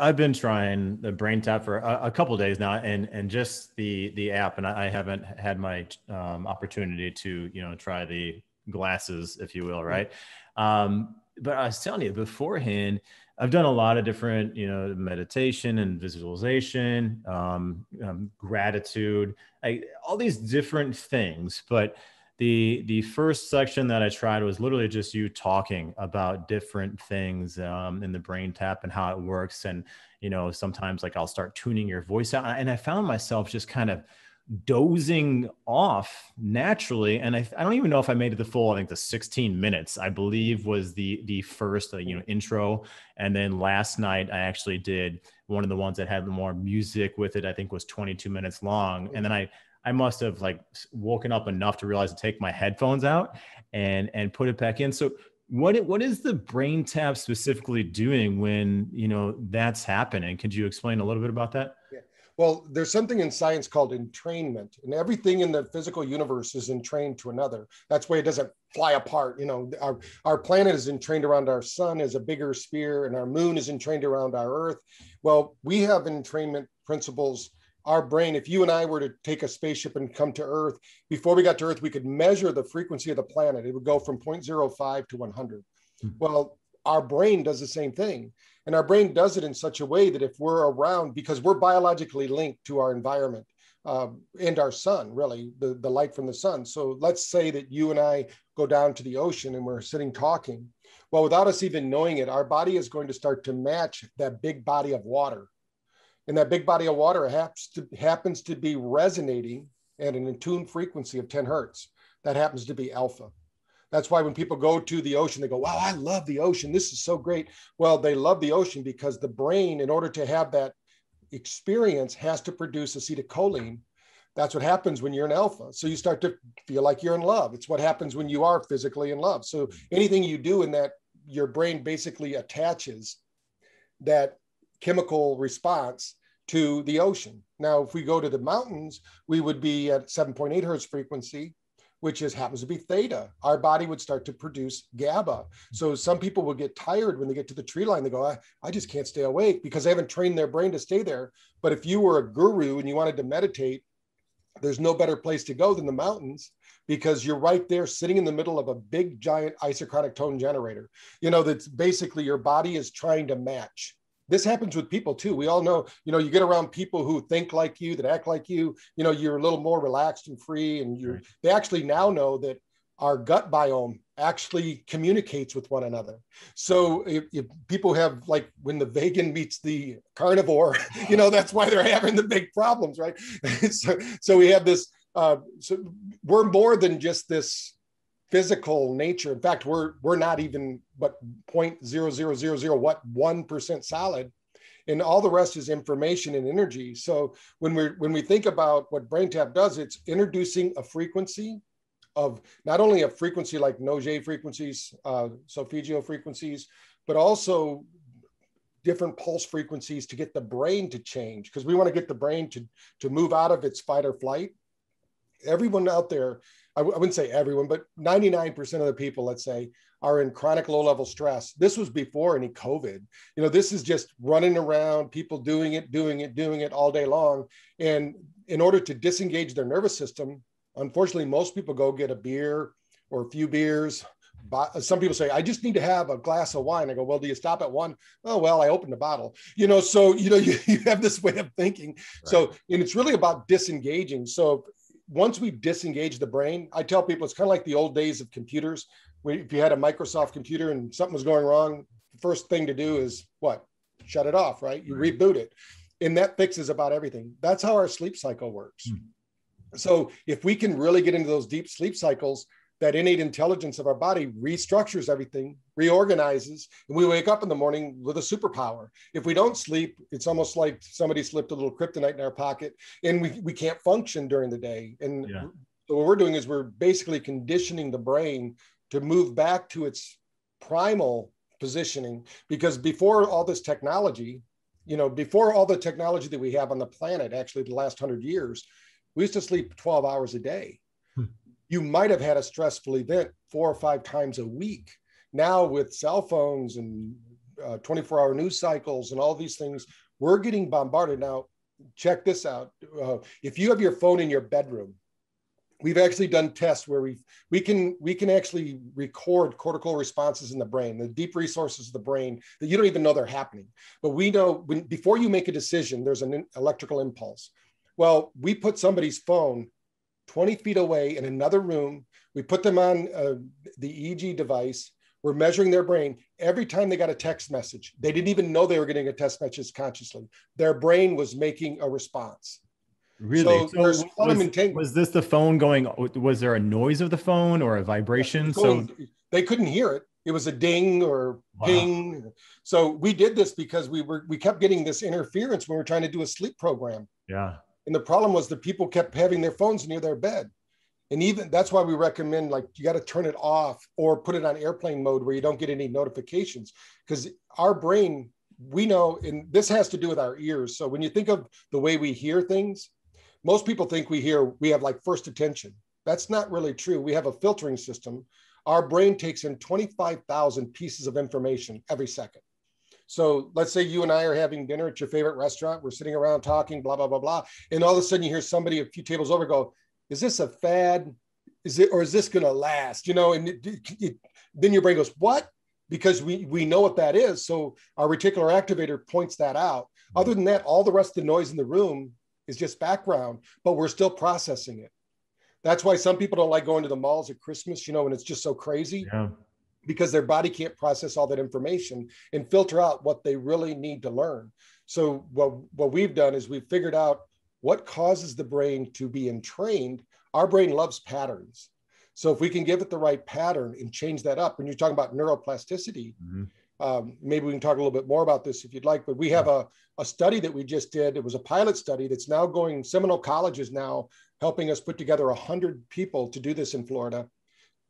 I've been trying the brain tap for a, a couple days now and and just the the app and I haven't had my um, opportunity to you know try the glasses if you will right um, but I was telling you beforehand I've done a lot of different, you know, meditation and visualization, um, um, gratitude, I, all these different things. But the the first section that I tried was literally just you talking about different things um, in the brain tap and how it works. And you know, sometimes like I'll start tuning your voice out, and I found myself just kind of dozing off naturally. And I, I don't even know if i made it the full i think the 16 minutes i believe was the the first uh, you know intro. And then last night i actually did one of the ones that had more music with it i think was 22 minutes long. And then i i must have like woken up enough to realize to take my headphones out and and put it back in so what what is the brain tap specifically doing when you know that's happening could you explain a little bit about that yeah well, there's something in science called entrainment, and everything in the physical universe is entrained to another. That's why it doesn't fly apart. You know, our, our planet is entrained around our sun as a bigger sphere, and our moon is entrained around our Earth. Well, we have entrainment principles. Our brain, if you and I were to take a spaceship and come to Earth, before we got to Earth, we could measure the frequency of the planet. It would go from 0.05 to 100. Mm-hmm. Well, our brain does the same thing. And our brain does it in such a way that if we're around, because we're biologically linked to our environment uh, and our sun, really, the, the light from the sun. So let's say that you and I go down to the ocean and we're sitting talking. Well, without us even knowing it, our body is going to start to match that big body of water. And that big body of water happens to, happens to be resonating at an attuned frequency of 10 hertz. That happens to be alpha. That's why when people go to the ocean, they go, wow, I love the ocean. This is so great. Well, they love the ocean because the brain, in order to have that experience, has to produce acetylcholine. That's what happens when you're in alpha. So you start to feel like you're in love. It's what happens when you are physically in love. So anything you do in that, your brain basically attaches that chemical response to the ocean. Now, if we go to the mountains, we would be at 7.8 hertz frequency which is happens to be theta. Our body would start to produce GABA. So some people will get tired when they get to the tree line. They go, I, I just can't stay awake because they haven't trained their brain to stay there. But if you were a guru and you wanted to meditate, there's no better place to go than the mountains because you're right there sitting in the middle of a big giant isochronic tone generator. You know, that's basically your body is trying to match this happens with people too. We all know, you know, you get around people who think like you, that act like you, you know, you're a little more relaxed and free. And you right. they actually now know that our gut biome actually communicates with one another. So if, if, people have like when the vegan meets the carnivore, you know, that's why they're having the big problems, right? so, so we have this, uh, so we're more than just this physical nature. In fact, we're we're not even but point zero zero zero zero what one percent solid, and all the rest is information and energy. So when we when we think about what BrainTap does, it's introducing a frequency of not only a frequency like Nogier frequencies, uh, solfeggio frequencies, but also different pulse frequencies to get the brain to change because we want to get the brain to to move out of its fight or flight. Everyone out there I w- I wouldn't say everyone, but 99% of the people, let's say, are in chronic low level stress. This was before any COVID. You know, this is just running around, people doing it, doing it, doing it all day long. And in order to disengage their nervous system, unfortunately, most people go get a beer or a few beers. Some people say, I just need to have a glass of wine. I go, well, do you stop at one? Oh, well, I opened the bottle. You know, so, you know, you, you have this way of thinking. Right. So, and it's really about disengaging. So once we disengage the brain, I tell people it's kind of like the old days of computers. Where if you had a Microsoft computer and something was going wrong, the first thing to do is what? Shut it off, right? You right. reboot it. And that fixes about everything. That's how our sleep cycle works. Hmm. So if we can really get into those deep sleep cycles, that innate intelligence of our body restructures everything, reorganizes, and we wake up in the morning with a superpower. If we don't sleep, it's almost like somebody slipped a little kryptonite in our pocket and we, we can't function during the day. And yeah. so what we're doing is we're basically conditioning the brain to move back to its primal positioning because before all this technology, you know, before all the technology that we have on the planet, actually the last hundred years, we used to sleep 12 hours a day you might have had a stressful event four or five times a week. Now with cell phones and uh, 24 hour news cycles and all these things. We're getting bombarded now. Check this out. Uh, if you have your phone in your bedroom, we've actually done tests where we we can we can actually record cortical responses in the brain the deep resources of the brain that you don't even know they're happening but we know when before you make a decision there's an electrical impulse well we put somebody's phone 20 feet away in another room we put them on uh, the eeg device we're measuring their brain every time they got a text message they didn't even know they were getting a text message consciously their brain was making a response Really? So, so was, was, this the phone going? Was there a noise of the phone or a vibration? so they couldn't hear it. It was a ding or wow. ping. So we did this because we were we kept getting this interference when we were trying to do a sleep program. Yeah. And the problem was the people kept having their phones near their bed. And even that's why we recommend like you got to turn it off or put it on airplane mode where you don't get any notifications because our brain we know and this has to do with our ears. So when you think of the way we hear things, most people think we hear we have like first attention. That's not really true. We have a filtering system. Our brain takes in 25,000 pieces of information every second. So let's say you and I are having dinner at your favorite restaurant. We're sitting around talking, blah, blah, blah, blah. And all of a sudden you hear somebody a few tables over go, is this a fad? Is it, or is this going to last? You know, and it, it, then your brain goes, what? Because we, we know what that is. So our reticular activator points that out. Other than that, all the rest of the noise in the room is just background, but we're still processing it. That's why some people don't like going to the malls at Christmas, you know, when it's just so crazy. Yeah. Because their body can't process all that information and filter out what they really need to learn. So what, what we've done is we've figured out what causes the brain to be entrained. Our brain loves patterns. So if we can give it the right pattern and change that up, when you're talking about neuroplasticity, mm-hmm. Um, maybe we can talk a little bit more about this if you'd like, but we have a, a study that we just did. It was a pilot study that's now going, Seminole College is now helping us put together 100 people to do this in Florida.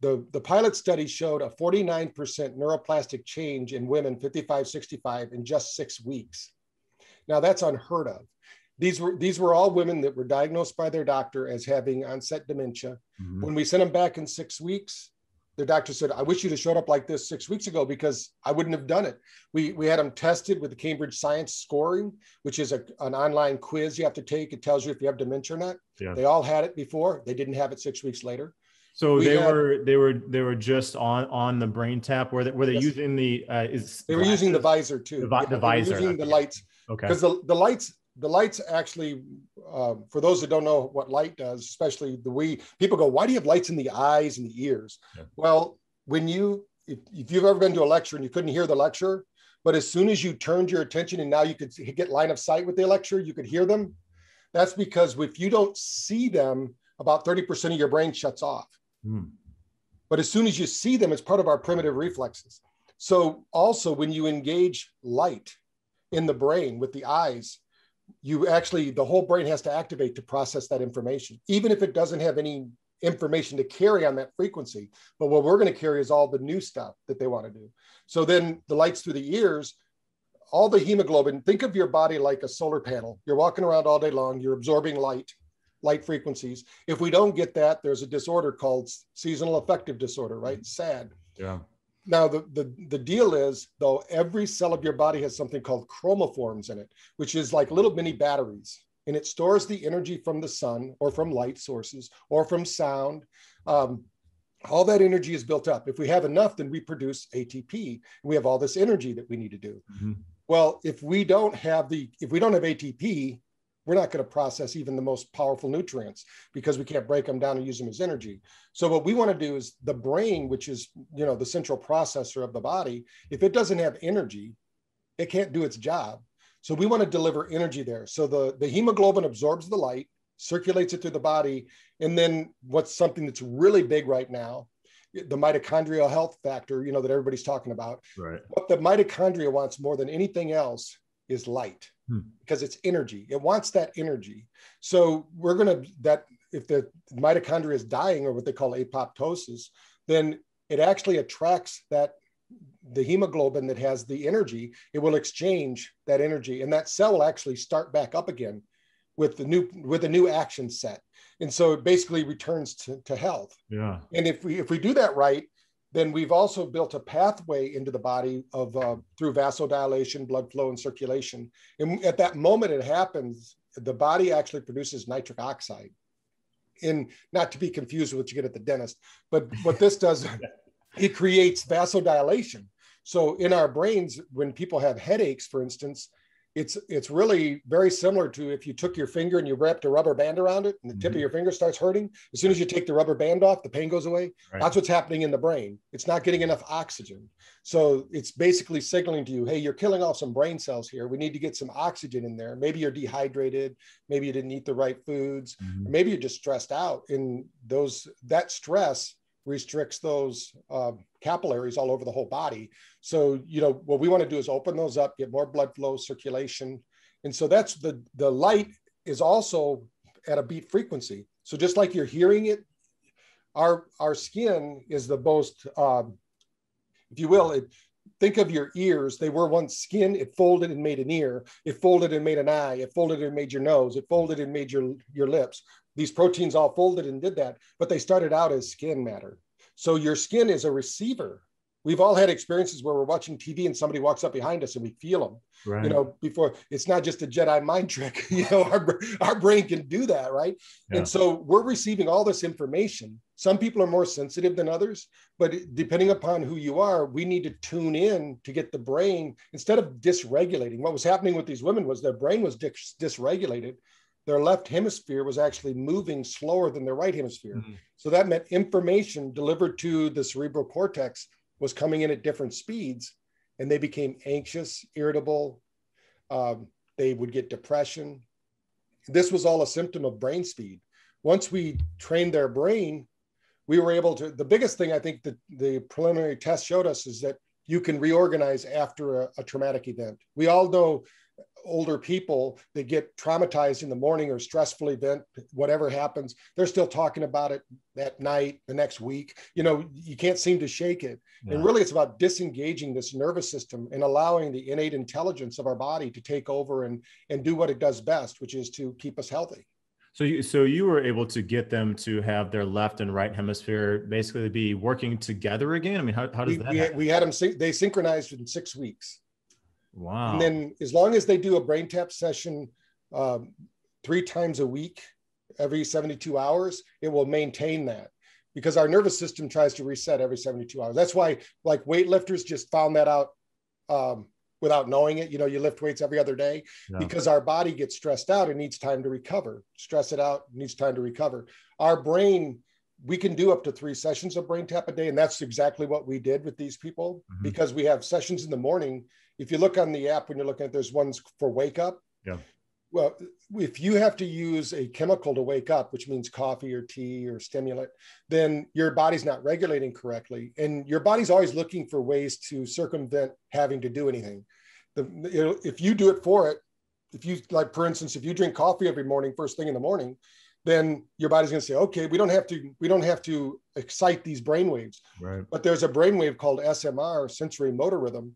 The, the pilot study showed a 49% neuroplastic change in women 55, 65 in just six weeks. Now that's unheard of. These were, these were all women that were diagnosed by their doctor as having onset dementia. Mm-hmm. When we sent them back in six weeks, the doctor said, I wish you'd have showed up like this six weeks ago because I wouldn't have done it. We, we had them tested with the Cambridge Science Scoring, which is a, an online quiz you have to take. It tells you if you have dementia or not. Yeah. They all had it before. They didn't have it six weeks later. So we they had, were they were they were just on on the BrainTap. Were they were they yes. using the uh, is they were using the visor too. The, vi- the visor using okay. the lights. Okay. Because the, the lights the lights actually, uh, for those that don't know what light does, especially the we people go, why do you have lights in the eyes and the ears? Yeah. Well, when you, if, if you've ever been to a lecture and you couldn't hear the lecture, but as soon as you turned your attention and now you could get line of sight with the lecture, you could hear them. That's because if you don't see them, about 30% of your brain shuts off. Mm. But as soon as you see them, it's part of our primitive reflexes. So also when you engage light in the brain with the eyes, you actually the whole brain has to activate to process that information even if it doesn't have any information to carry on that frequency but what we're going to carry is all the new stuff that they want to do so then the lights through the ears all the hemoglobin think of your body like a solar panel you're walking around all day long you're absorbing light light frequencies if we don't get that there's a disorder called seasonal affective disorder right sad yeah now, the, the, the deal is, though, every cell of your body has something called chromophores in it, which is like little mini batteries. And it stores the energy from the sun or from light sources or from sound. Um, all that energy is built up. If we have enough, then we produce ATP. we have all this energy that we need to do. Mm-hmm. Well, if we don't have the, if we don't have ATP, we're not going to process even the most powerful nutrients because we can't break them down and use them as energy. So what we want to do is the brain, which is you know the central processor of the body, if it doesn't have energy, it can't do its job. So we want to deliver energy there. So the, the hemoglobin absorbs the light, circulates it through the body, and then what's something that's really big right now the mitochondrial health factor, you know, that everybody's talking about. Right. What the mitochondria wants more than anything else is light hmm. because it's energy. It wants that energy. So we're going to, that if the mitochondria is dying or what they call apoptosis, then it actually attracts that the hemoglobin that has the energy, it will exchange that energy and that cell will actually start back up again with the new with a new action set. And so it basically returns to, to health. Yeah. And if we if we do that right, then we've also built a pathway into the body of uh, through vasodilation, blood flow, and circulation. And at that moment it happens, the body actually produces nitric oxide. In not to be confused with what you get at the dentist, but what this does, it creates vasodilation. So in our brains, when people have headaches, for instance, it's it's really very similar to if you took your finger and you wrapped a rubber band around it and the tip mm-hmm. of your finger starts hurting as soon as you take the rubber band off the pain goes away. Right. that's what's happening in the brain. It's not getting enough oxygen. So it's basically signaling to you hey you're killing off some brain cells here. We need to get some oxygen in there. Maybe you're dehydrated. Maybe you didn't eat the right foods. Mm-hmm. maybe you're just stressed out. And those that stress restricts those uh, capillaries all over the whole body. So, you know, what we want to do is open those up, get more blood flow, circulation. And so that's the, the light is also at a beat frequency. So just like you're hearing it, our, our skin is the most, um, if you will, it, think of your ears. They were once skin. It folded and made an ear. It folded and made an eye. It folded and made your nose. It folded and made your, your lips these proteins all folded and did that, but they started out as skin matter. So your skin is a receiver. We've all had experiences where we're watching TV and somebody walks up behind us and we feel them. Right. You know, before it's not just a Jedi mind trick. You know, our, our brain can do that, right? Yeah. And so we're receiving all this information. Some people are more sensitive than others, but depending upon who you are, we need to tune in to get the brain instead of dysregulating. What was happening with these women was their brain was dis- dysregulated their left hemisphere was actually moving slower than their right hemisphere. Mm-hmm. So that meant information delivered to the cerebral cortex was coming in at different speeds, and they became anxious, irritable. Um, they would get depression. This was all a symptom of brain speed. Once we trained their brain, we were able to. The biggest thing I think that the preliminary test showed us is that you can reorganize after a, a traumatic event. We all know older people that get traumatized in the morning or stressful event, whatever happens, they're still talking about it that night, the next week. You know, you can't seem to shake it. Yeah. And really, it's about disengaging this nervous system and allowing the innate intelligence of our body to take over and, and do what it does best, which is to keep us healthy. So you, so you were able to get them to have their left and right hemisphere basically be working together again. I mean, how, how does we, that? We, we had them. They synchronized in six weeks. Wow. And then as long as they do a brain tap session um, three times a week, every 72 hours, it will maintain that because our nervous system tries to reset every 72 hours. That's why like weightlifters just found that out um, without knowing it. You know, you lift weights every other day yeah. because our body gets stressed out It needs time to recover. Stress it out, needs time to recover. Our brain, we can do up to three sessions of brain tap a day. And that's exactly what we did with these people mm-hmm. because we have sessions in the morning if you look on the app when you're looking at there's ones for wake up yeah well if you have to use a chemical to wake up which means coffee or tea or stimulant then your body's not regulating correctly and your body's always looking for ways to circumvent having to do anything the, if you do it for it if you like for instance if you drink coffee every morning first thing in the morning then your body's going to say okay we don't have to we don't have to excite these brain waves right but there's a brain wave called smr sensory motor rhythm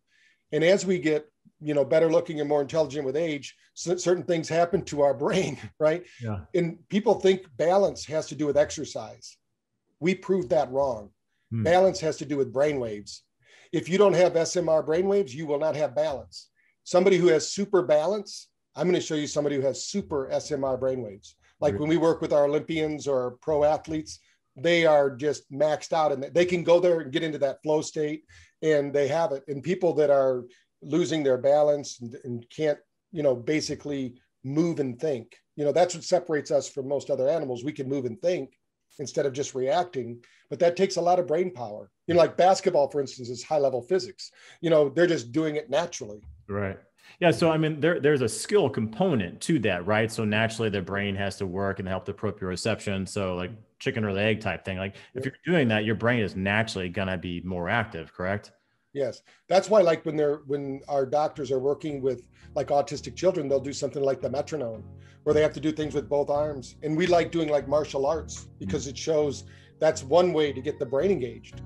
and as we get, you know, better looking and more intelligent with age, certain things happen to our brain, right? Yeah. And people think balance has to do with exercise. We proved that wrong. Hmm. Balance has to do with brain waves. If you don't have SMR brain waves, you will not have balance. Somebody who has super balance, I'm going to show you somebody who has super SMR brain waves. Like when we work with our Olympians or pro athletes, they are just maxed out and they can go there and get into that flow state and they have it. And people that are losing their balance and, and can't, you know, basically move and think, you know, that's what separates us from most other animals. We can move and think instead of just reacting, but that takes a lot of brain power. You know, like basketball, for instance, is high level physics. You know, they're just doing it naturally. Right. Yeah, so I mean, there there's a skill component to that, right? So naturally, the brain has to work and help the proprioception. So like chicken or the egg type thing. Like if you're doing that, your brain is naturally gonna be more active, correct? Yes, that's why like when they're when our doctors are working with like autistic children, they'll do something like the metronome, where they have to do things with both arms. And we like doing like martial arts because mm. it shows that's one way to get the brain engaged.